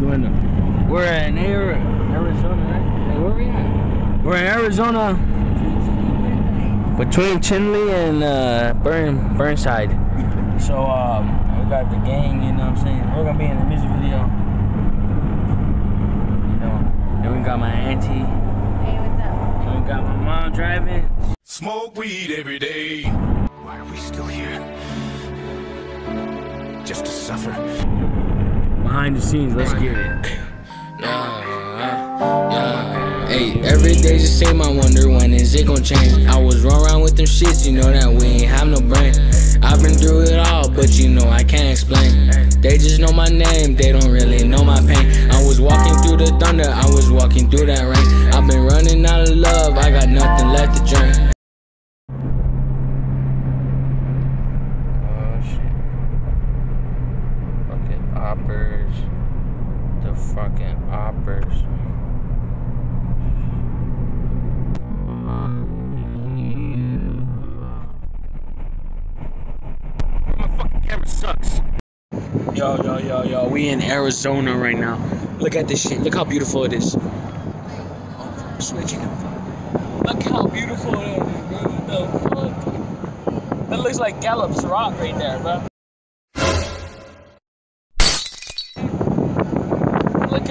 the window. We're in Arizona, right? Hey, where we at? We're in Arizona between Chinle and uh, Burn Burnside. So um, we got the gang, you know what I'm saying? We're gonna be in the music video. You know, then we got my auntie. Hey, what's up? And we got my mom driving. Smoke weed every day. Why are we still here? Just to suffer. Behind the scenes, let's get it. Hey, every day just seem I wonder when is it gon' change. I was run around with them shits, you know that we ain't have fucking oppers. My fucking camera sucks. Yo, yo, yo, yo. We in Arizona right now. Look at this shit. Look how beautiful it is. Switching. Look how beautiful it is, bro. The fuck? That looks like Gallup's Rock right there, bro.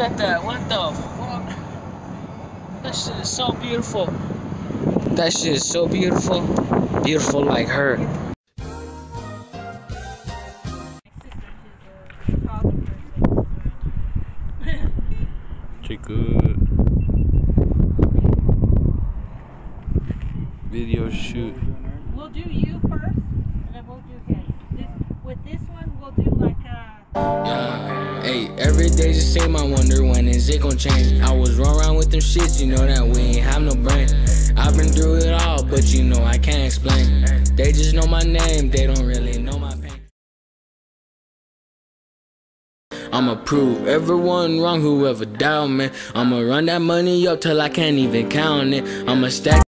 Look at that. What the fuck? That shit is so beautiful. That shit is so beautiful. Beautiful like her. Check good. Video shoot. We'll do you first, and then we'll do him. This, with this one, we'll do like a. Hey, every day the same, I wonder when is it gon' change. I was run around with them shits, you know that we ain't have no brain. I've been through it all, but you know I can't explain. They just know my name, they don't really know my pain. I'ma prove everyone wrong, whoever doubt me. I'ma run that money up till I can't even count it. I'ma stack.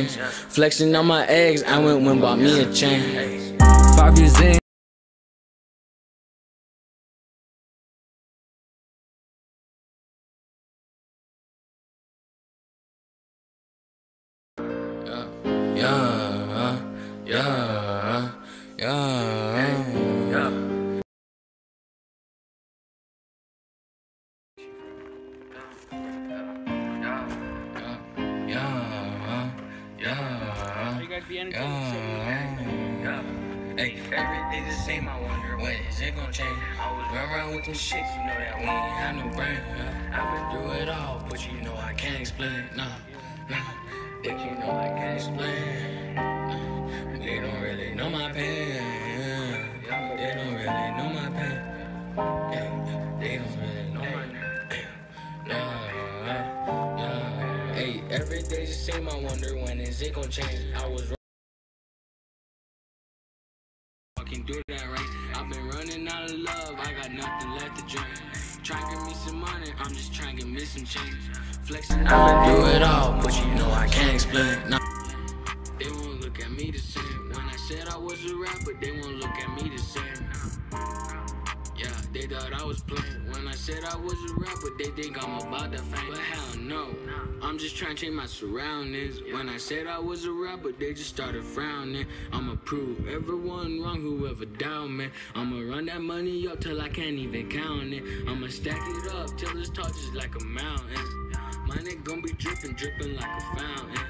Flexing on my eggs, I went and bought me a chain. Five years in. Yeah, yeah, yeah, yeah. Yeah. You guys be Yeah. Hey, every day the same. I wonder when is it gonna change? I was run around with them shits, you know that we ain't have no brain. Yeah. I've been through it all, but you know I can't explain. No, no, but you know I can't explain. No, they don't really know my pain. Yeah. They don't really know my pain. Yeah. They don't really know my yeah, yeah. The same. I wonder when is it gonna change? I was walking through that rain. I've been running out of love. I got nothing left to drink. Try and get me some money. I'm just trying to get me some change. Flexing, I've been through it all, but you know I can't explain. No. They won't look at me the same. When I said I was a rapper, they won't look at me the same. They thought I was playing. When I said I was a rapper, they think I'm about to fame. But hell no, I'm just trying to change my surroundings. When I said I was a rapper, they just started frowning. I'ma prove everyone wrong, whoever doubt me. I'ma run that money up till I can't even count it. I'ma stack it up till it's tall just like a mountain. My neck gon' be dripping, dripping like a fountain.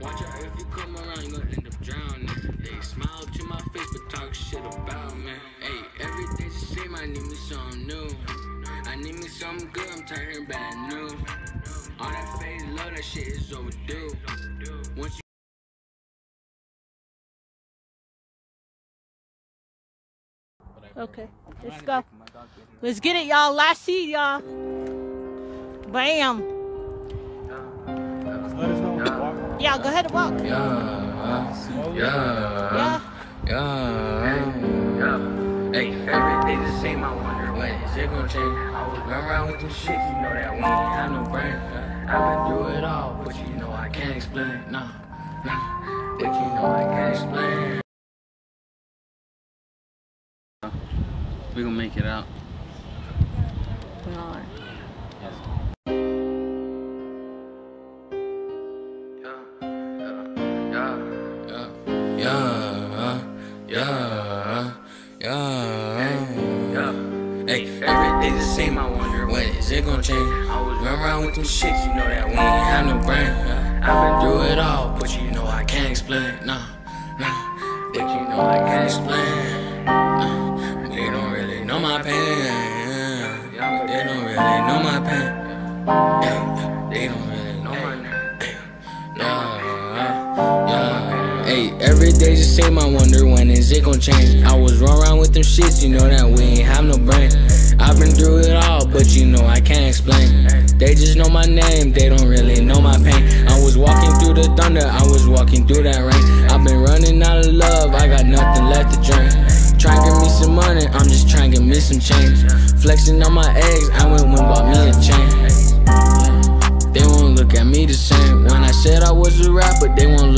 Watch out if you come around, you gon' end up drowning. They smile to my face, but talk shit about me. Hey, every day's the same, I need me something new. I need me something good, I'm tired of hearing bad news. All that fake love, that shit is overdue. Once you Okay, let's go. Let's get it, y'all. Last seat, y'all. Bam. Let us know. Yeah, go ahead and walk. Yeah, Yeah. yeah, Hey, every day the same, I wonder when is it gonna change? I was run around with them shit, you know that we ain't have no brain. I've been through it all, but you know I can't explain. No, no, but you know I can't explain. We gonna make it out. Yeah, yeah, yeah. Hey, every day the same. I wonder when is it gonna change? I was run around with them shits, you know that we ain't have no brain. I've been through it all, but you know I can't explain. Nah, no, but you know I can't explain. No, they don't really know my pain. They don't really know my pain. Yeah, day's the same. I wonder when is it gonna change. I was run around with them shits, you know that we ain't have no brain. I've been through it all, but you know I can't explain. They just know my name, they don't really know my pain. I was walking through the thunder, I was walking through that rain. I've been running out of love, I got nothing left to drain. Try and get me some money, I'm just trying to get me some change. Flexing on my eggs, I went and bought me a chain. They won't look at me the same. When I said I was a rapper, they won't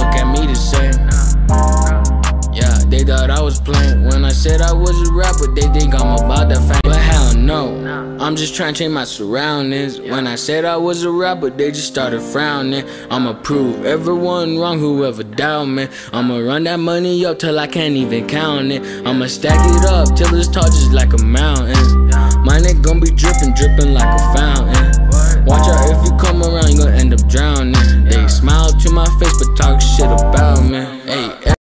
they thought I was playing. When I said I was a rapper, they think I'm about to fame. But hell no, I'm just trying to change my surroundings. When I said I was a rapper, they just started frowning. I'ma prove everyone wrong, whoever doubt me. I'ma run that money up till I can't even count it. I'ma stack it up till it's tall just like a mountain. My neck gon' be dripping, dripping like a fountain. Watch out if you come around, you gon' end up drowning. They smile to my face, but talk shit about me. Hey,